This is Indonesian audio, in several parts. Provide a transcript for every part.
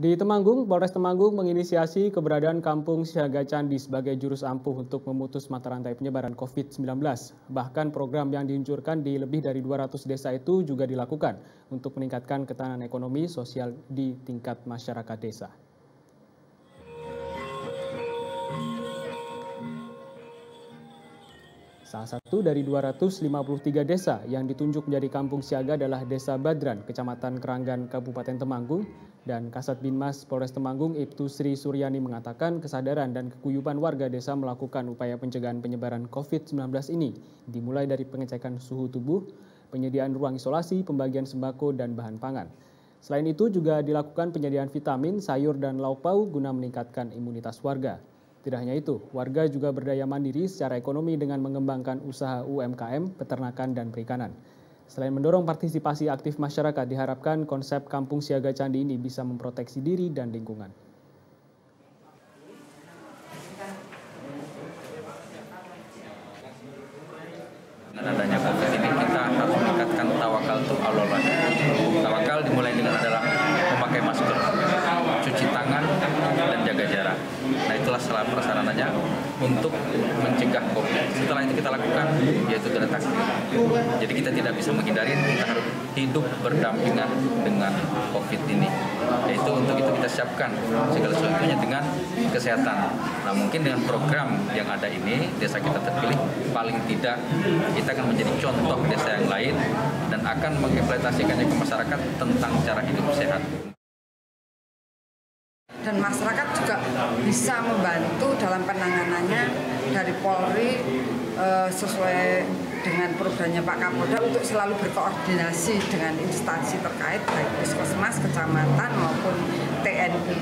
Di Temanggung, Polres Temanggung menginisiasi keberadaan Kampung Siaga Candi sebagai jurus ampuh untuk memutus mata rantai penyebaran COVID-19. Bahkan program yang diluncurkan di lebih dari 200 desa itu juga dilakukan untuk meningkatkan ketahanan ekonomi sosial di tingkat masyarakat desa. Salah satu dari 253 desa yang ditunjuk menjadi kampung siaga adalah Desa Badran, Kecamatan Keranggan, Kabupaten Temanggung. Dan Kasat Binmas Polres Temanggung, Ibtu Sri Suryani mengatakan kesadaran dan keguyuban warga desa melakukan upaya pencegahan penyebaran COVID-19 ini. Dimulai dari pengecekan suhu tubuh, penyediaan ruang isolasi, pembagian sembako, dan bahan pangan. Selain itu juga dilakukan penyediaan vitamin, sayur, dan lauk pauk guna meningkatkan imunitas warga. Tidak hanya itu, warga juga berdaya mandiri secara ekonomi dengan mengembangkan usaha UMKM, peternakan, dan perikanan. Selain mendorong partisipasi aktif masyarakat, diharapkan konsep kampung siaga candi ini bisa memproteksi diri dan lingkungan. Adanya kita harus meningkatkan tawakal tuh Allah. Tawakal dimulai dengan adalah memakai masker, cuci tangan, dan jaga jarak. Nah itulah salah prasarananya untuk mencegah COVID. Setelah itu kita lakukan yaitu takdir. Jadi kita tidak bisa menghindari, kita harus hidup berdampingan dengan COVID ini. Yaitu untuk itu kita siapkan segala sesuatunya dengan kesehatan. Nah mungkin dengan program yang ada ini, desa kita terpilih paling tidak kita akan menjadi contoh desa yang lain dan akan mengimplementasikannya ke masyarakat tentang cara hidup sehat dan masyarakat juga bisa membantu dalam penanganannya dari Polri eh, sesuai dengan programnya Pak Kapolda untuk selalu berkoordinasi dengan instansi terkait baik puskesmas, kecamatan maupun TNI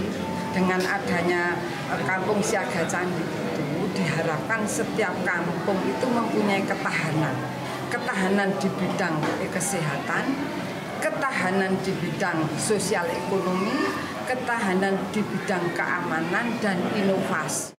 dengan adanya eh, kampung siaga candi itu diharapkan setiap kampung itu mempunyai ketahanan. Ketahanan di bidang kesehatan ketahanan di bidang sosial ekonomi ketahanan di bidang keamanan dan inovasi.